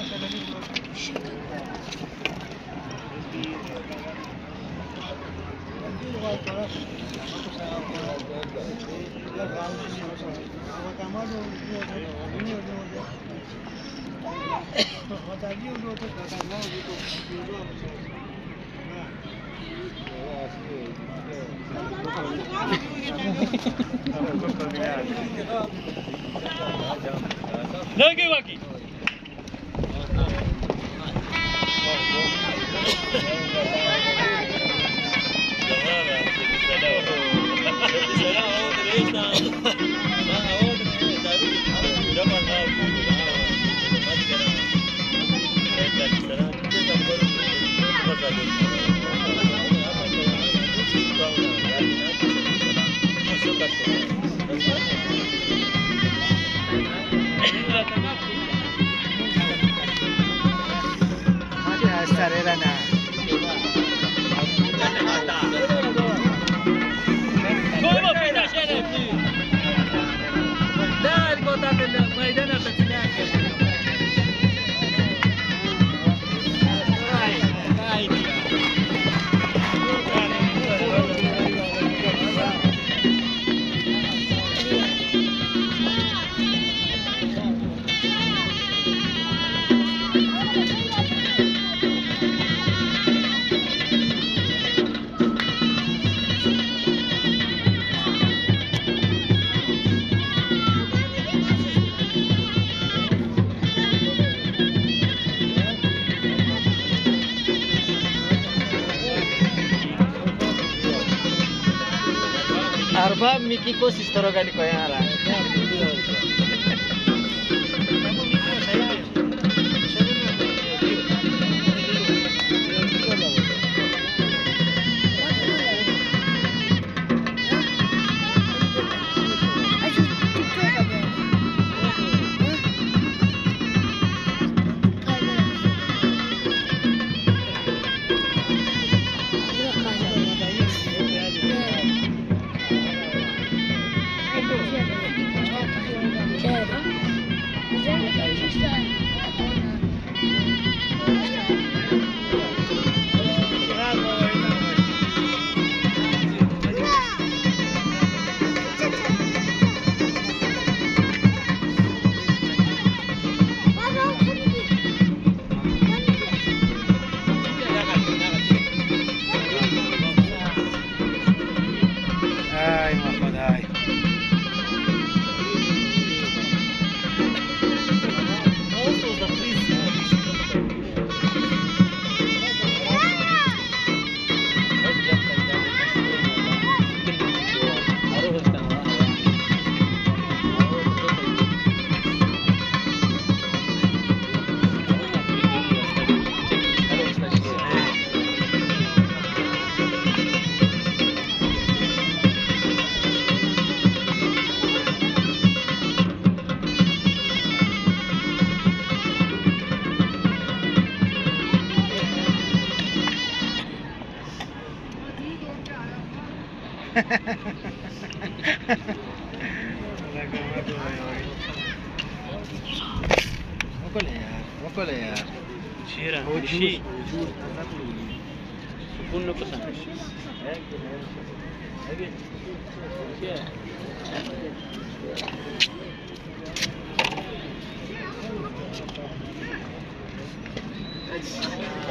投げ脇 Thank you. कोशिश तो रोगाली को यहाँ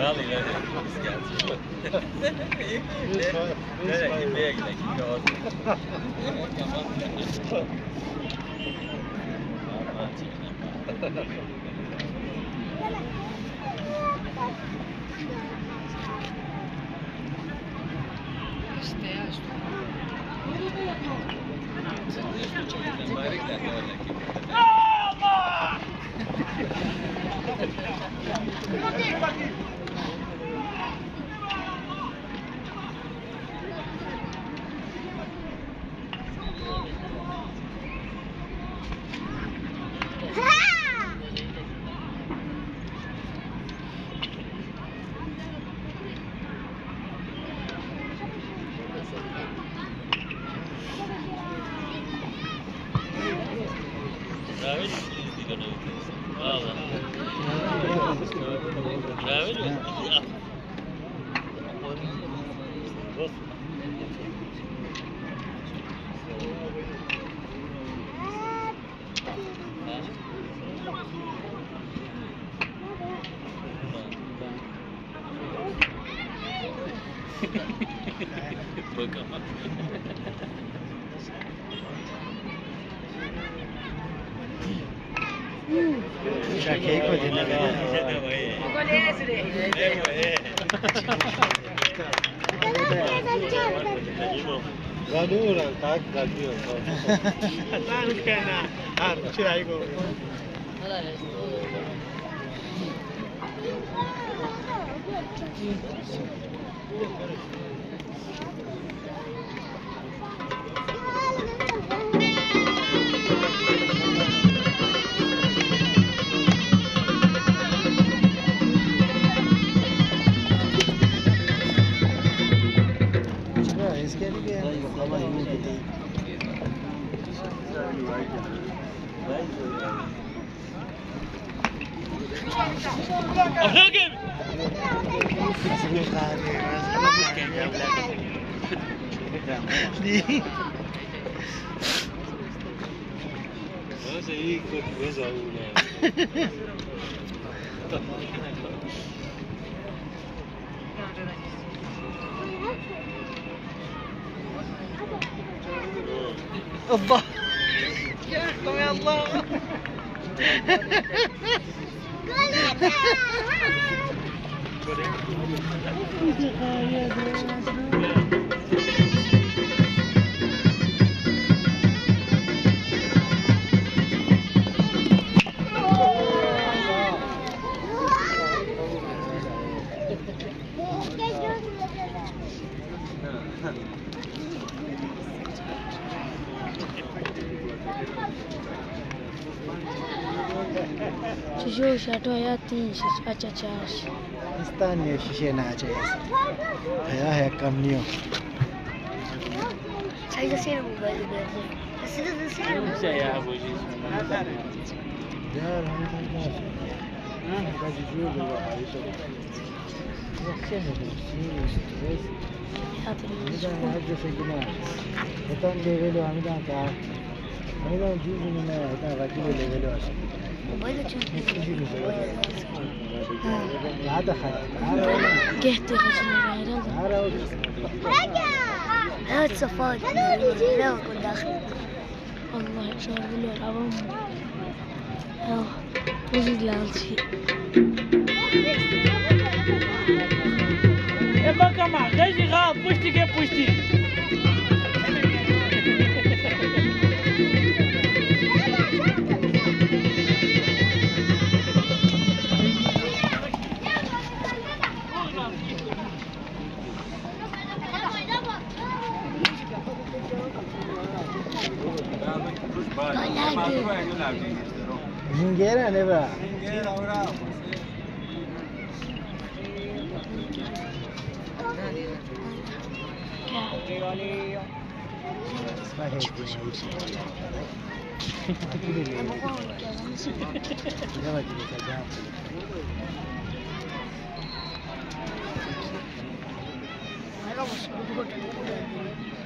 Rally lär dig skatt. Det räcker med egna krav. Just det, jag. Oh! को देना गाडीवर काय गाडी होता Nossa, aí, que coisa né? الظهر شيخكم يا الله Thank. જો શેઠો હતી અચ્છા અચ્છા સ્થાનીય શીશે ના છે થયા હે કમનીઓ Hayır senin bu böyle böyle. Sizin de senin bu. Sen ya bu işin. Değer Hamidan level o, Hamidan ka. Hamidan juice ni na, Hamidan vakile level o. هذا خير جهت خشني غير هذا صفاد لا أكون داخل والله شعور بالله العظيم اه وزيد لانسي É bacana, desde já, pusti que pusti. Ninguém, né,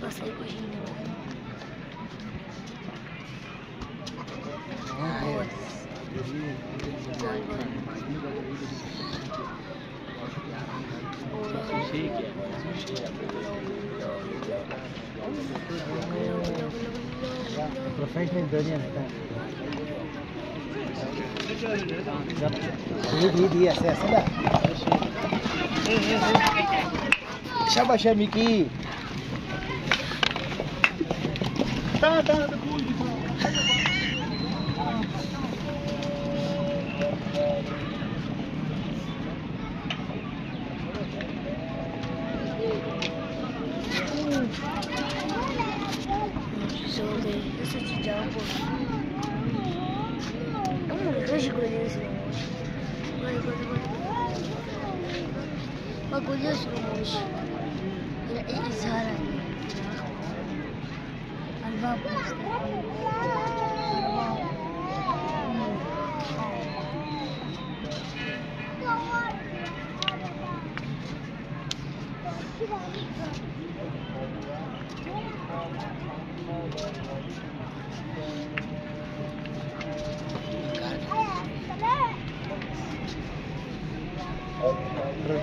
Passei correndo. Professional Daniel. Deixa eu baixar a Miki. Tá, tá, tá. 我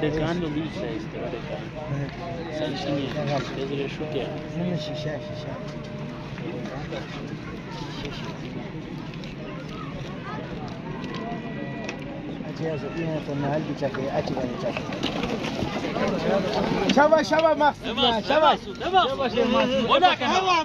这个呢，是绿色的。绿色的，这个是书架。我们西夏西夏。شباب شباب مقصود شباب هناك هوا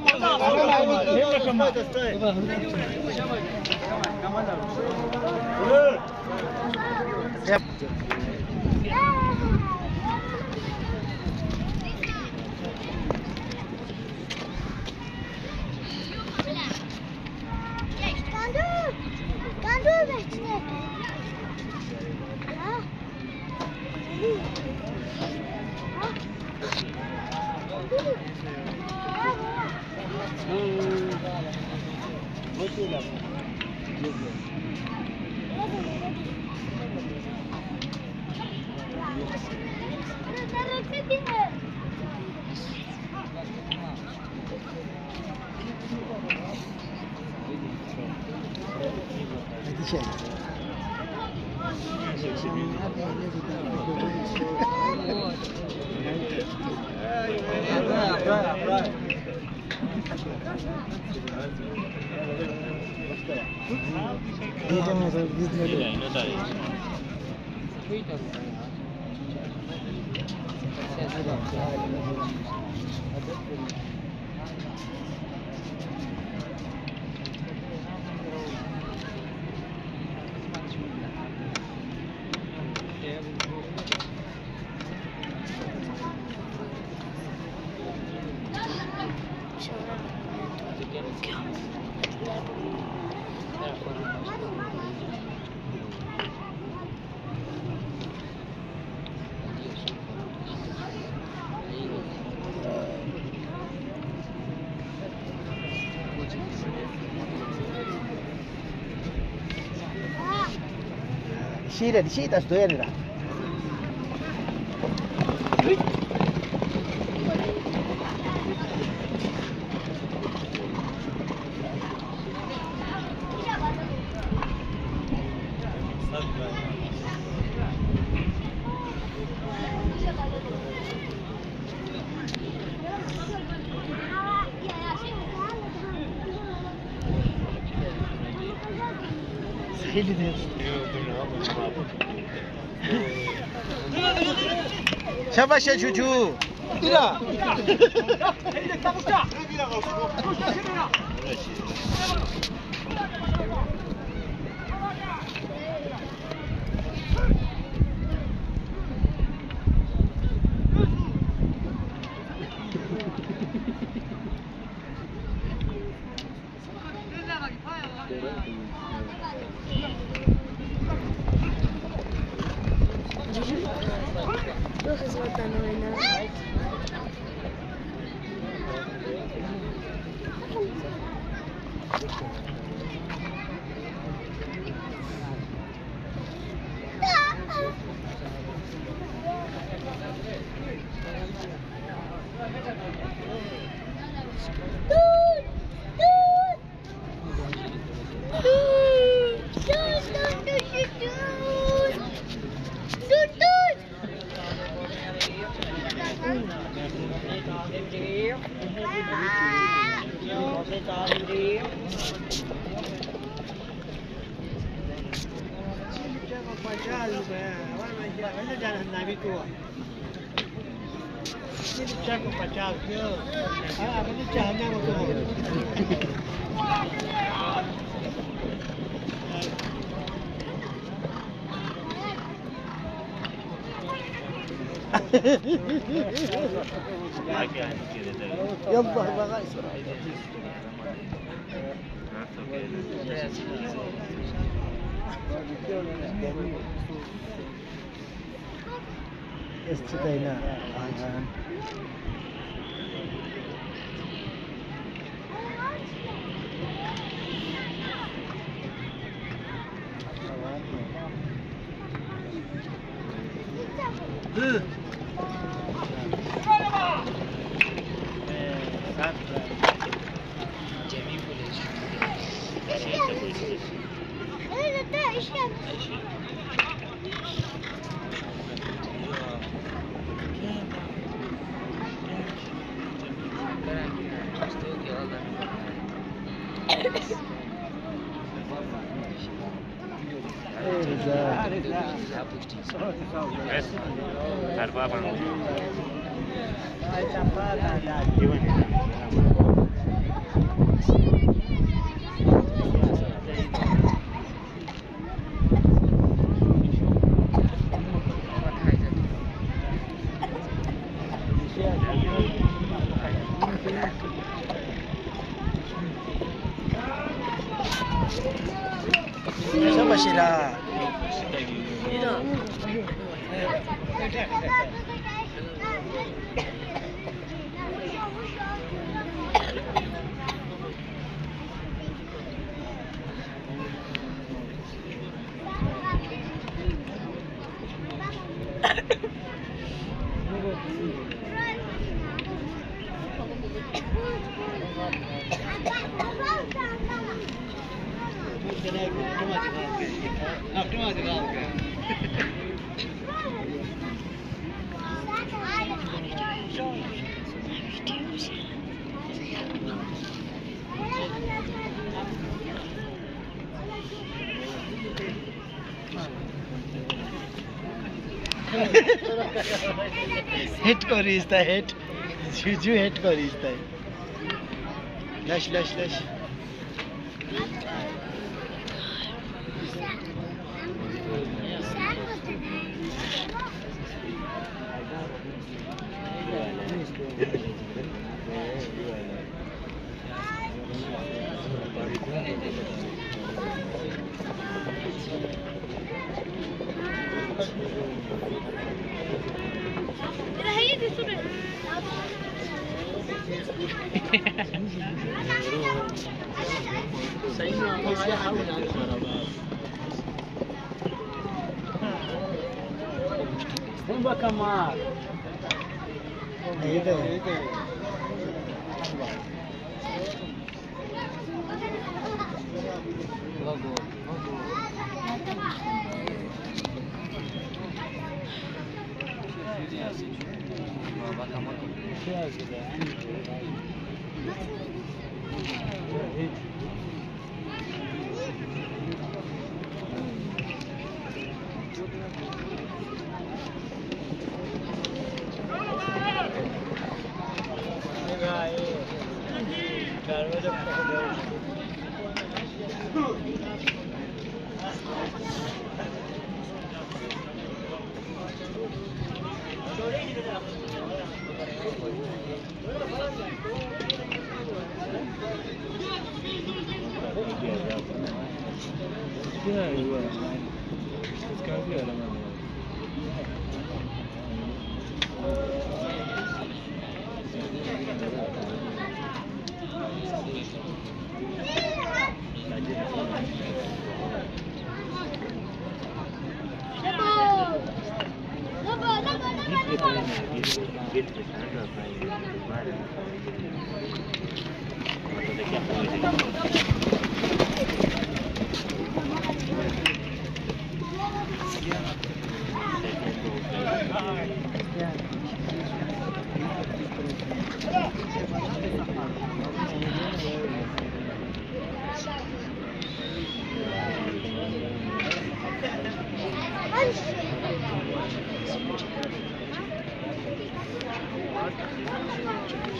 线。いいじゃないですか、いいじゃないですか。si era di 先把小球球。对了。哈哈哈！哈哈！يلا استدينا Ugh. यसो হেট করিস তা হেট ঝুঝু হেট করিস তাই লাস লাস লাস Nasıl?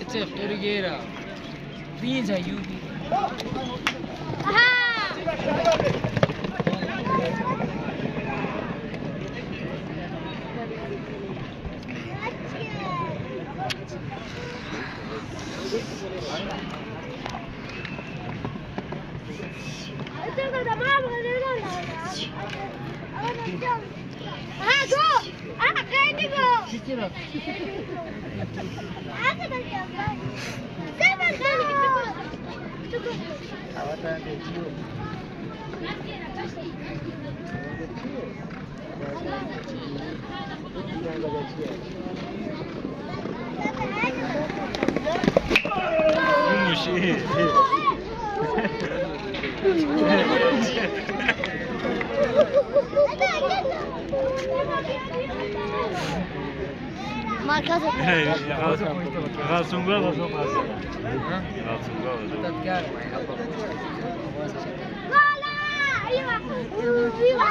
It's a Torigueira. Vinja, you. Yumuş iyi. Markas. Galsun Galo. Galsun Galo. Gola! Viva! Viva!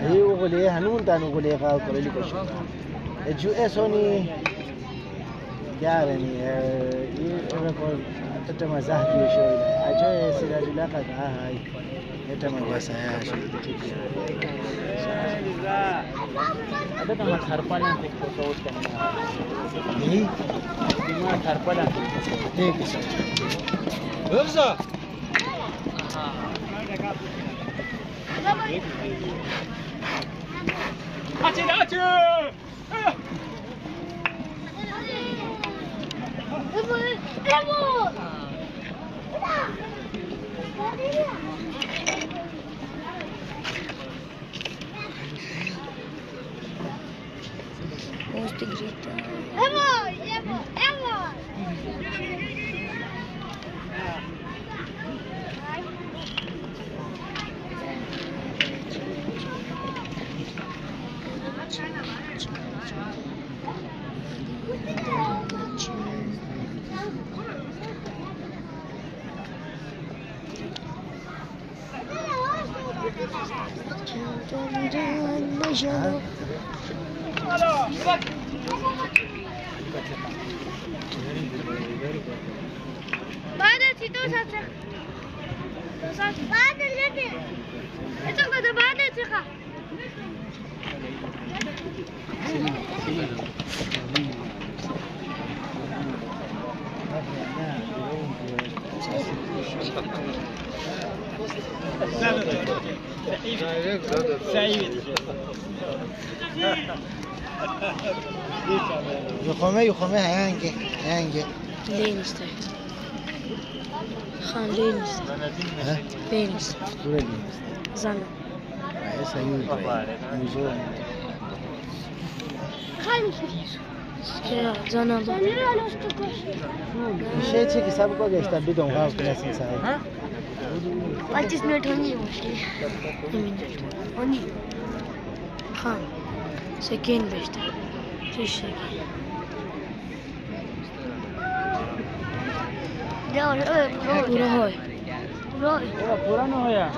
هي وغلي هنون تان وغلي غاو كولي كوش جو اسوني يعني إيه tattama za a biyo a joya sai da jula ka hai ya shi ada nama tarpal yang kita tahu ini di mana tarpal yang kita Aceh, Hırsa! Acil acil. Jauh. سعید یخامه یخامه هنگه. هنگه لینسته خان لینسته لینسته دوره لینسته زنم رئیس ایوز موزو خیلی که زنم میشه چه که سبب گذاشتن بدون غرق کنه سن سعید पच्चीस मिनट होंगे होंगी हाँ second best है। पूरा पूरा हो। पूरा ना हो यार।